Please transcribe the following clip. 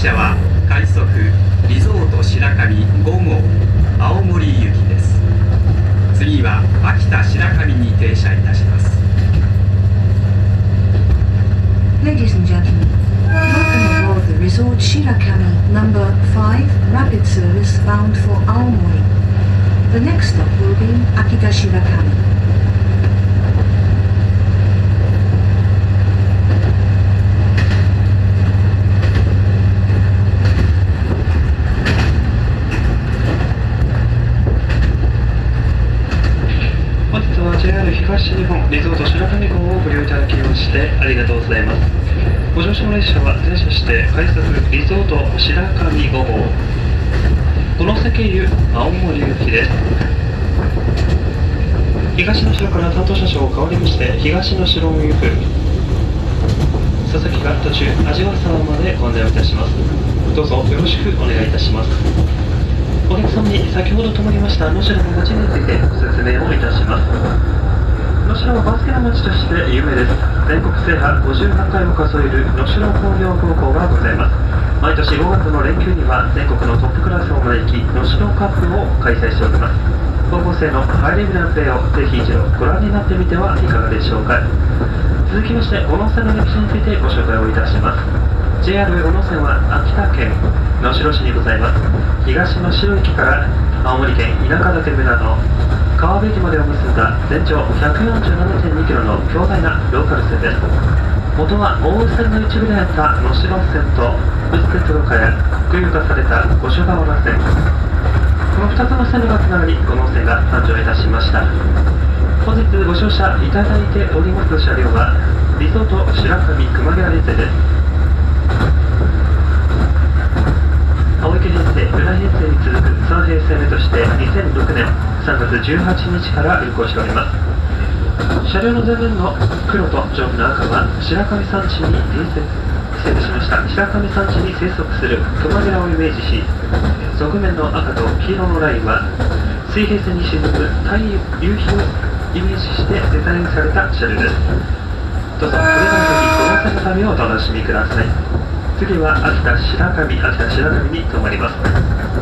車は快速リゾート白神5号青森行きです次は秋田白神に停車いたします Ladies and gentlemen, welcome aboard the Resort Shirakami number 5 rapid service bound for Aomori. The next stop will be Akita Shirakami. 東日本リゾート白神号をご利用いただきましてありがとうございます。ご乗車の列車は全車して快速リゾート白神5号この関湯青森行きです東の城から担当車掌変わりまして東の城を行く佐々木が途中味わ沢までご案内をいたします。どうぞよろしくお願いいたします。お客様に先ほど泊まりました能代の街についてご説明をいたします。能代はバスケの街として有名です全国制覇58回を数える能代工業高校がございます毎年5月の連休には全国のトップクラスを招き能代カップを開催しております高校生のハイレベルなプレーをぜひ一度ご覧になってみてはいかがでしょうか続きまして小野線の歴史についてご紹介をいたします。JR 小野線は秋田県能代市にございます。東の白駅から青森県田舎岳村の川辺駅までを結んだ全長147.2キロの強大なローカル線です元は大宇線の一部であった能代線と宇津鉄道から国有化された五所川原線この2つの線路がつながりこの線が誕生いたしました。本日ご乗車いただいております車両はリゾート白神熊谷列車です青池編成浦編成に続く3編成目として2006年3月18日から運行しております車両の前面の黒と上部の赤は白神山地に隣接失礼しました白神山地に生息する熊寺をイメージし側面の赤と黄色のラインは水平線に沈む太陽夕日をイメージしてデザインされた車両ですどうぞこれから先この線の旅をお楽しみください次は秋田白神秋田白神に停まります